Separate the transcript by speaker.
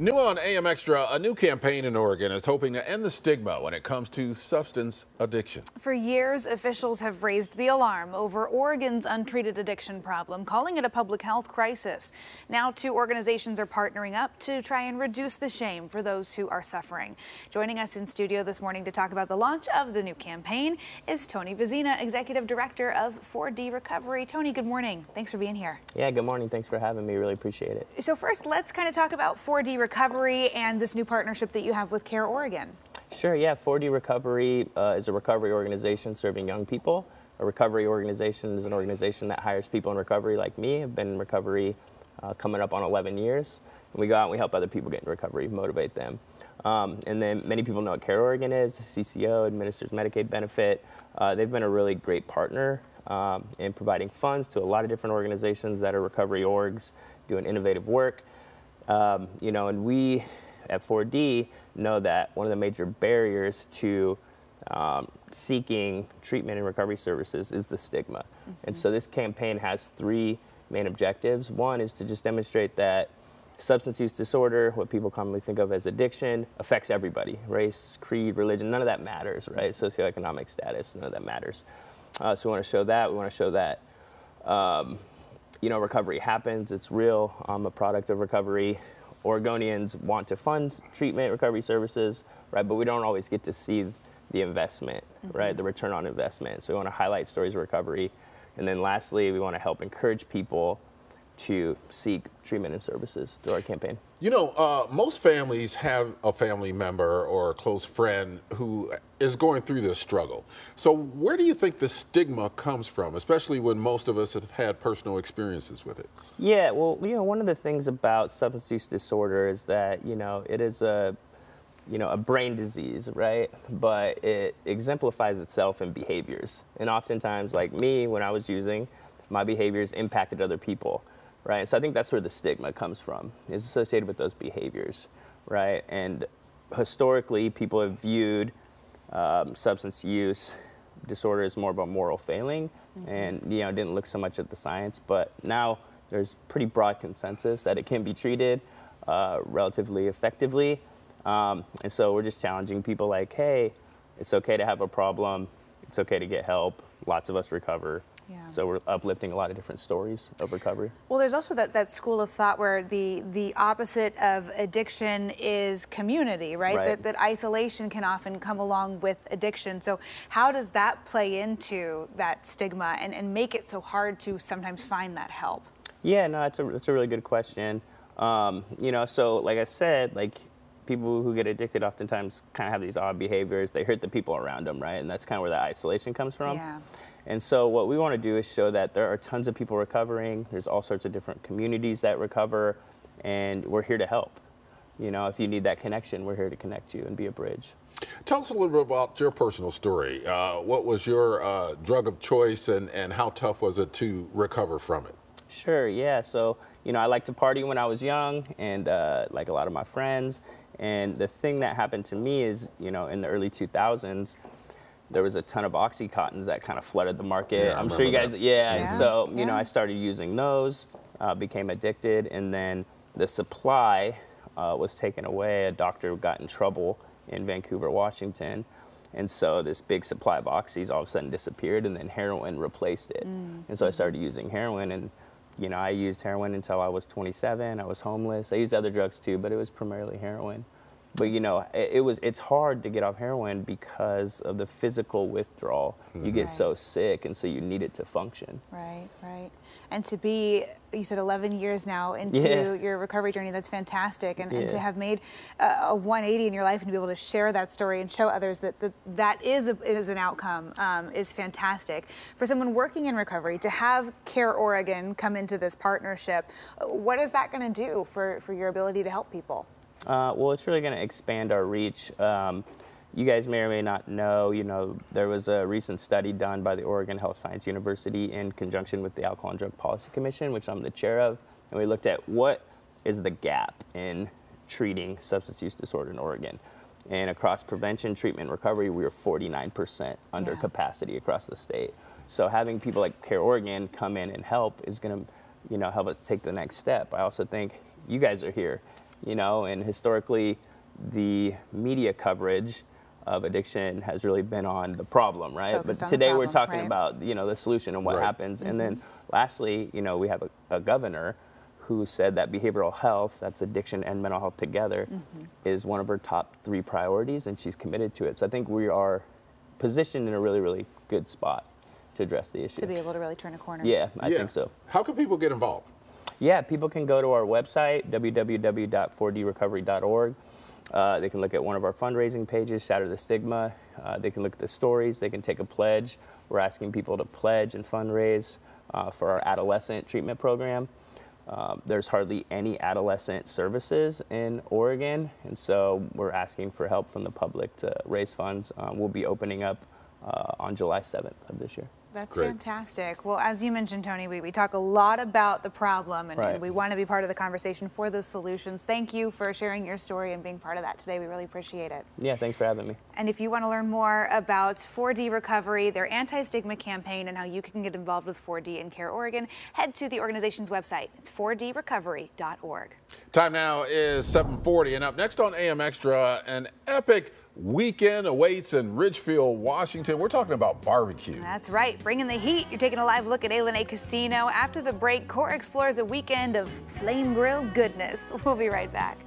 Speaker 1: New on AM Extra, a new campaign in Oregon is hoping to end the stigma when it comes to substance addiction.
Speaker 2: For years, officials have raised the alarm over Oregon's untreated addiction problem, calling it a public health crisis. Now, two organizations are partnering up to try and reduce the shame for those who are suffering. Joining us in studio this morning to talk about the launch of the new campaign is Tony Vezina, Executive Director of 4D Recovery. Tony, good morning. Thanks for being here.
Speaker 3: Yeah, good morning. Thanks for having me. Really appreciate it.
Speaker 2: So first, let's kind of talk about 4D Recovery Recovery and this new partnership that you have with CareOregon.
Speaker 3: Sure, yeah. 4D Recovery uh, is a recovery organization serving young people. A recovery organization is an organization that hires people in recovery like me. I've been in recovery uh, coming up on 11 years. We go out and we help other people get in recovery, motivate them. Um, and then many people know what CareOregon is. CCO administers Medicaid benefit. Uh, they've been a really great partner um, in providing funds to a lot of different organizations that are recovery orgs doing innovative work. Um, you know, and we at 4D know that one of the major barriers to um, seeking treatment and recovery services is the stigma. Mm-hmm. And so this campaign has three main objectives. One is to just demonstrate that substance use disorder, what people commonly think of as addiction, affects everybody race, creed, religion, none of that matters, right? Socioeconomic status, none of that matters. Uh, so we want to show that. We want to show that. Um, you know, recovery happens, it's real. I'm a product of recovery. Oregonians want to fund treatment recovery services, right? But we don't always get to see the investment, mm-hmm. right? The return on investment. So we want to highlight stories of recovery. And then lastly, we want to help encourage people to seek treatment and services through our campaign?
Speaker 1: You know, uh, most families have a family member or a close friend who is going through this struggle. So, where do you think the stigma comes from, especially when most of us have had personal experiences with it?
Speaker 3: Yeah, well, you know, one of the things about substance use disorder is that, you know, it is a you know, a brain disease, right? But it exemplifies itself in behaviors. And oftentimes, like me, when I was using, my behaviors impacted other people right? So I think that's where the stigma comes from, is associated with those behaviors, right? And historically, people have viewed um, substance use disorder as more of a moral failing, mm-hmm. and you know didn't look so much at the science. But now there's pretty broad consensus that it can be treated uh, relatively effectively, um, and so we're just challenging people like, hey, it's okay to have a problem, it's okay to get help. Lots of us recover. Yeah. So we're uplifting a lot of different stories of recovery.
Speaker 2: Well, there's also that, that school of thought where the, the opposite of addiction is community, right? right. That, that isolation can often come along with addiction. So how does that play into that stigma and, and make it so hard to sometimes find that help?
Speaker 3: Yeah, no, that's a, that's a really good question. Um, you know, so like I said, like people who get addicted oftentimes kind of have these odd behaviors. They hurt the people around them, right? And that's kind of where that isolation comes from.
Speaker 2: Yeah.
Speaker 3: And so what we want to do is show that there are tons of people recovering. There's all sorts of different communities that recover, and we're here to help. You know, if you need that connection, we're here to connect you and be a bridge.
Speaker 1: Tell us a little bit about your personal story. Uh, what was your uh, drug of choice, and, and how tough was it to recover from it?
Speaker 3: Sure, yeah. So, you know, I liked to party when I was young, and uh, like a lot of my friends. And the thing that happened to me is, you know, in the early 2000s, there was a ton of oxycontins that kind of flooded the market.
Speaker 1: Yeah,
Speaker 3: I'm sure you guys, yeah.
Speaker 2: yeah.
Speaker 3: And so you
Speaker 2: yeah.
Speaker 3: know, I started using those, uh, became addicted, and then the supply uh, was taken away. A doctor got in trouble in Vancouver, Washington. And so this big supply of oxys all of a sudden disappeared, and then heroin replaced it. Mm. And so I started using heroin, and you know I used heroin until I was 27. I was homeless. I used other drugs too, but it was primarily heroin but you know it, it, was it's hard to get off heroin because of the physical withdrawal mm-hmm. you get right. so sick and so you need it to function
Speaker 2: right right and to be you said 11 years now into
Speaker 3: yeah.
Speaker 2: your recovery journey that's fantastic and, yeah. and to have made a, a, 180 in your life and to be able to share that story and show others that that, that is, a, is an outcome um, is fantastic for someone working in recovery to have CareOregon come into this partnership what is that going to do for, for your ability to help people
Speaker 3: uh, well, it's really going to expand our reach. Um, you guys may or may not know, you know, there was a recent study done by the Oregon Health Science University in conjunction with the Alcohol and Drug Policy Commission, which I'm the chair of, and we looked at what is the gap in treating substance use disorder in Oregon. And across prevention, treatment, recovery, we are 49% under yeah. capacity across the state. So having people like CareOregon come in and help is going to, you know, help us take the next step. I also think you guys are here you know, and historically, the media coverage of addiction has really been on the problem, right?
Speaker 2: Focused
Speaker 3: but
Speaker 2: on the
Speaker 3: today we're talking
Speaker 2: right.
Speaker 3: about, you know, the solution and what
Speaker 1: Right.
Speaker 3: happens. And then lastly, you know, we have a, a governor who said that behavioral health, that's addiction and mental health together,
Speaker 2: Mm-hmm.
Speaker 3: is one of her top three priorities, and she's committed to it. So I think we are positioned in a really, really good spot to address the issue.
Speaker 2: To be able to really turn a corner.
Speaker 3: yeah, I
Speaker 1: yeah.
Speaker 3: think so.
Speaker 1: How can people get involved?
Speaker 3: Yeah, people can go to our website, www.4drecovery.org. Uh, they can look at one of our fundraising pages, Shatter the Stigma. Uh, they can look at the stories. They can take a pledge. We're asking people to pledge and fundraise uh, for our adolescent treatment program. Um, there's hardly any adolescent services in Oregon, and so we're asking for help from the public to raise funds. Um, we'll be opening up uh, on July 7th of this year.
Speaker 2: That's
Speaker 1: Great.
Speaker 2: fantastic. Well, as you mentioned, Tony, we, we talk a lot about the problem and,
Speaker 3: Right.
Speaker 2: and we want to be part of the conversation for those solutions. Thank you for sharing your story and being part of that today. We really appreciate it.
Speaker 3: Yeah, thanks for having me.
Speaker 2: And if you want to learn more about 4D Recovery, their anti stigma campaign, and how you can get involved with 4D in CareOregon, head to the organization's website. It's 4drecovery.org.
Speaker 1: Time now is 7:40, and up next on AM Extra, an epic weekend awaits in Ridgefield, Washington. We're talking about barbecue.
Speaker 2: That's right, bringing the heat. You're taking a live look at A Casino. After the break, Core explores a weekend of flame grill goodness. We'll be right back.